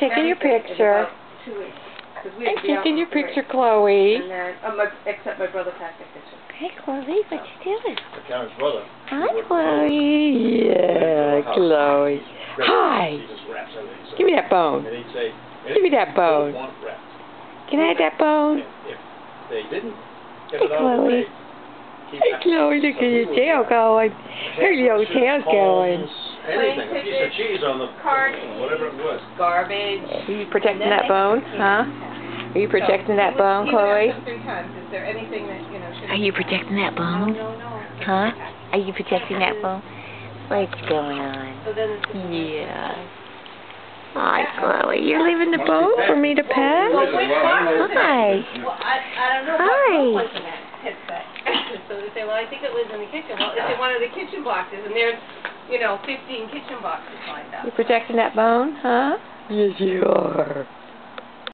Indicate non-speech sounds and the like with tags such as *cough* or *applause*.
taking your picture. about Two weeks. 'cause we I'm had to be out taking your three. picture, Chloe. And then, uh, my, except my brother packed the kitchen. Hey, Chloe, what you doing? The Karen's brother. Hi, Chloe. Yeah, Chloe. Hi. He just wraps everything. So- Give me that bone. And he'd say. Give me that bone. Can I have that bone? They didn't Hey, it out of the Chloe. Hey, Chloe, look at your tail going. Her little Shoes, tail's going. Combs, Anything, a piece of cheese on the, car whatever it was. Garbage. Are you protecting that bone, huh? Are you protecting that bone, Chloe? Three times. Is there anything that, you know, Are you protecting that bone? no, no. no. Huh? Are you protecting that bone? What's going on? So then. Yeah. Hi, Chloe. You're leaving the bone for me to pet? Well, which box is it? Hi. I, I don't know Hi. what, what was in that headset. *laughs* So they say, well, I think it was in the kitchen. Well, it's in one of the kitchen boxes, and there's, you know, fifteen kitchen boxes lined up. You protecting that bone, huh? Yes, you are.